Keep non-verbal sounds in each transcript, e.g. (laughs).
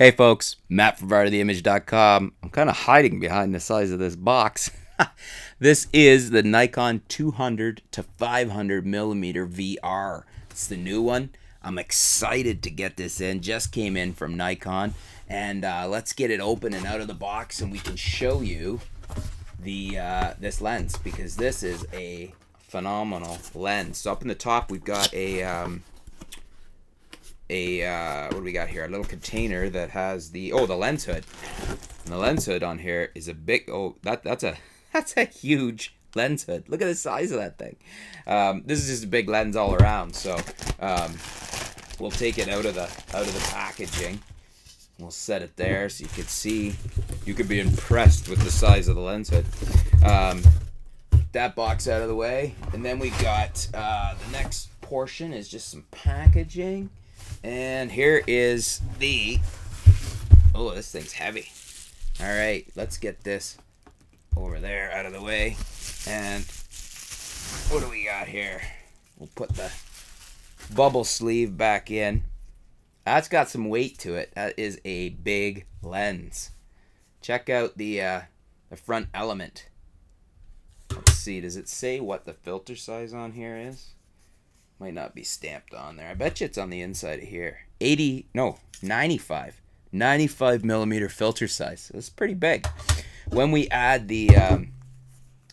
Hey folks, Matt from ArtoftheImage.com. I'm kind of hiding behind the size of this box. (laughs) this is the Nikon 200 to 500 millimeter VR. It's the new one. I'm excited to get this in. Just came in from Nikon, and uh, let's get it open and out of the box, and we can show you the uh, this lens because this is a phenomenal lens. So up in the top, we've got a um, a uh, what do we got here? A little container that has the oh the lens hood. And the lens hood on here is a big oh that that's a (laughs) that's a huge lens hood. Look at the size of that thing. Um, this is just a big lens all around. So um, we'll take it out of the out of the packaging. We'll set it there so you could see. You could be impressed with the size of the lens hood. Um, that box out of the way, and then we got uh, the next portion is just some packaging. And here is the, oh, this thing's heavy. All right, let's get this over there out of the way. And what do we got here? We'll put the bubble sleeve back in. That's got some weight to it. That is a big lens. Check out the uh, the front element. Let's see, does it say what the filter size on here is? Might not be stamped on there. I bet you it's on the inside of here. 80, no, 95. 95 millimeter filter size. That's pretty big. When we add the um,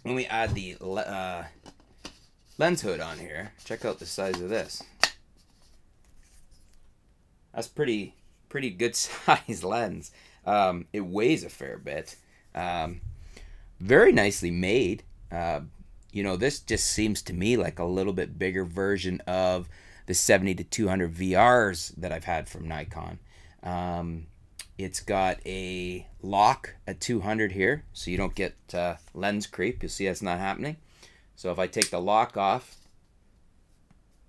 when we add the uh, lens hood on here, check out the size of this. That's pretty pretty good (laughs) size lens. Um, it weighs a fair bit. Um, very nicely made. Uh, you know, this just seems to me like a little bit bigger version of the 70 to 200 VRs that I've had from Nikon. Um, it's got a lock at 200 here, so you don't get uh, lens creep. You'll see that's not happening. So if I take the lock off,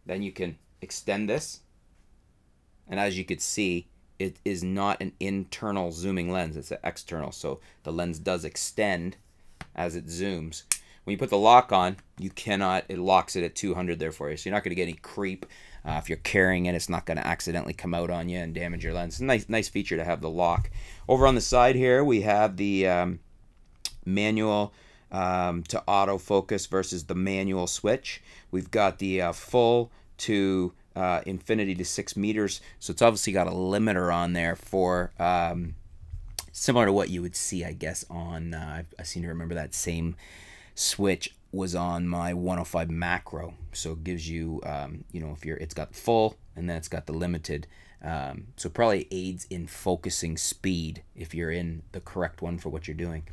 then you can extend this. And as you could see, it is not an internal zooming lens. It's an external. So the lens does extend as it zooms. When you put the lock on, you cannot, it locks it at 200 there for you. So you're not going to get any creep. Uh, if you're carrying it, it's not going to accidentally come out on you and damage your lens. It's a nice, nice feature to have the lock. Over on the side here, we have the um, manual um, to autofocus versus the manual switch. We've got the uh, full to uh, infinity to six meters. So it's obviously got a limiter on there for um, similar to what you would see, I guess, on, uh, I seem to remember that same switch was on my 105 macro. So it gives you um, you know if you're it's got full and then it's got the limited. Um, so probably aids in focusing speed if you're in the correct one for what you're doing.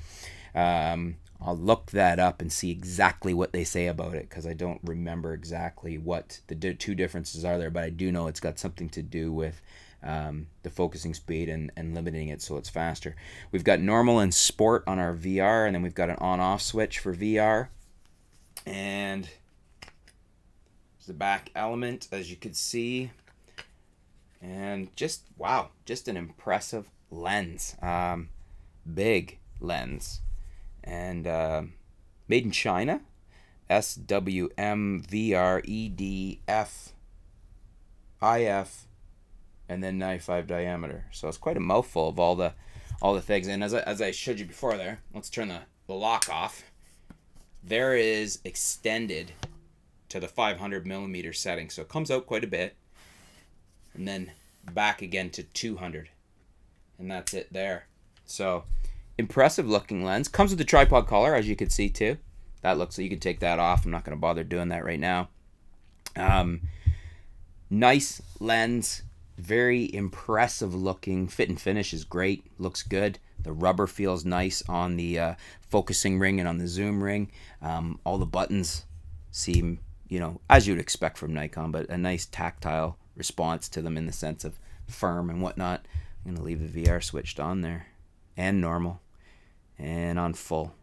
Um, I'll look that up and see exactly what they say about it because I don't remember exactly what the two differences are there but I do know it's got something to do with um, the focusing speed and, and limiting it so it's faster. We've got normal and sport on our VR, and then we've got an on-off switch for VR. And the back element, as you can see. And just, wow, just an impressive lens. Um, big lens. And uh, made in China. SWMVREDF and then 95 diameter. So it's quite a mouthful of all the all the things. And as I, as I showed you before there, let's turn the, the lock off. There is extended to the 500 millimeter setting. So it comes out quite a bit. And then back again to 200. And that's it there. So impressive looking lens. Comes with the tripod collar, as you can see too. That looks, you can take that off. I'm not going to bother doing that right now. Um, nice lens very impressive looking. Fit and finish is great. Looks good. The rubber feels nice on the uh, focusing ring and on the zoom ring. Um, all the buttons seem, you know, as you'd expect from Nikon, but a nice tactile response to them in the sense of firm and whatnot. I'm going to leave the VR switched on there and normal and on full.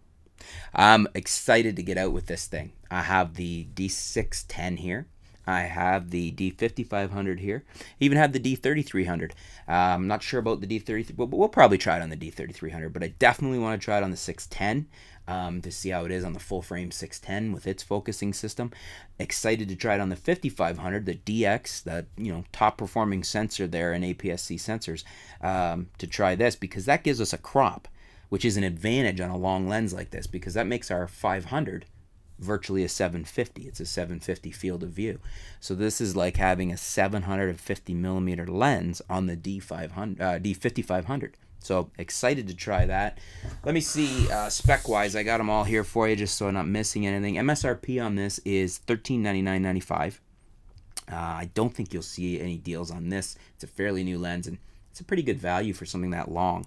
I'm excited to get out with this thing. I have the D610 here. I have the D5500 here. I even have the D3300. Uh, I'm not sure about the D33, but we'll probably try it on the D3300, but I definitely want to try it on the 610 um, to see how it is on the full frame 610 with its focusing system. Excited to try it on the 5500, the DX, the you know top performing sensor there in APS-C sensors, um, to try this because that gives us a crop, which is an advantage on a long lens like this because that makes our 500 virtually a 750. It's a 750 field of view. So this is like having a 750 millimeter lens on the D500, uh, D5500. So excited to try that. Let me see uh, spec wise. I got them all here for you just so I'm not missing anything. MSRP on this is $1399.95. Uh, I don't think you'll see any deals on this. It's a fairly new lens and it's a pretty good value for something that long.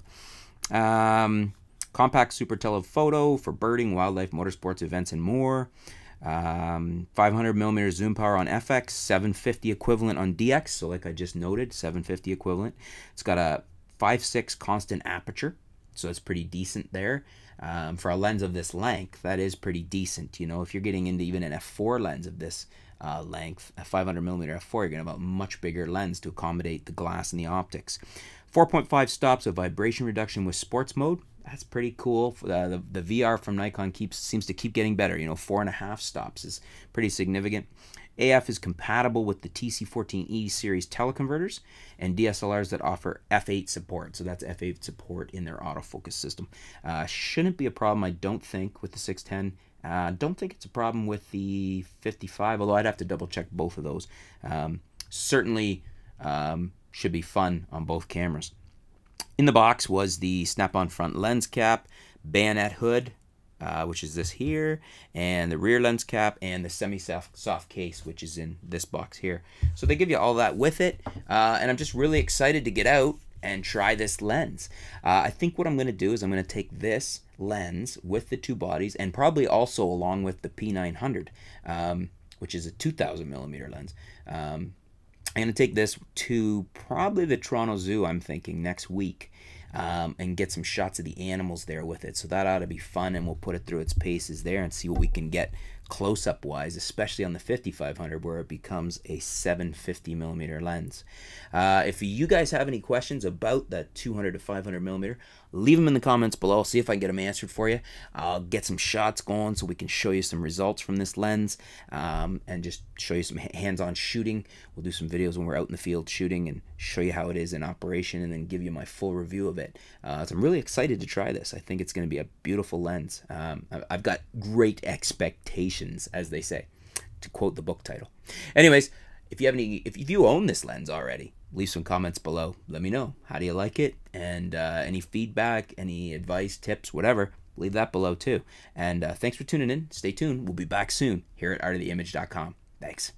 Um, compact super telephoto for birding, wildlife, motorsports, events, and more. Um, 500 millimeter zoom power on FX, 750 equivalent on DX. So like I just noted, 750 equivalent. It's got a 5.6 constant aperture, so it's pretty decent there. Um, for a lens of this length, that is pretty decent. You know, if you're getting into even an f4 lens of this uh, length, a 500 millimeter f4, you're going to have a much bigger lens to accommodate the glass and the optics. 4.5 stops of vibration reduction with sports mode. That's pretty cool. Uh, the, the VR from Nikon keeps seems to keep getting better. You know, four and a half stops is pretty significant. AF is compatible with the TC14E series teleconverters and DSLRs that offer f8 support. So that's f8 support in their autofocus system. Uh, shouldn't be a problem, I don't think, with the 610. I uh, don't think it's a problem with the 55, although I'd have to double check both of those. Um, certainly um, should be fun on both cameras. In the box was the snap-on front lens cap, bayonet hood, uh, which is this here, and the rear lens cap, and the semi-soft soft case, which is in this box here. So they give you all that with it, uh, and I'm just really excited to get out and try this lens. Uh, I think what I'm going to do is I'm going to take this lens with the two bodies, and probably also along with the P900, um, which is a 2,000 millimeter lens. Um, I'm going to take this to probably the Toronto Zoo, I'm thinking, next week um, and get some shots of the animals there with it. So that ought to be fun, and we'll put it through its paces there and see what we can get close up wise, especially on the 5500 where it becomes a 750 millimeter lens. Uh, if you guys have any questions about that 200 to 500 millimeter, leave them in the comments below. I'll see if I can get them answered for you. I'll get some shots going so we can show you some results from this lens um, and just show you some hands-on shooting. We'll do some videos when we're out in the field shooting and show you how it is in operation and then give you my full review of it. Uh, so I'm really excited to try this. I think it's going to be a beautiful lens. Um, I've got great expectations, as they say, to quote the book title. Anyways, if you have any, if you own this lens already, leave some comments below. Let me know. How do you like it? And uh, any feedback, any advice, tips, whatever, leave that below too. And uh, thanks for tuning in. Stay tuned. We'll be back soon here at artoftheimage.com. Thanks.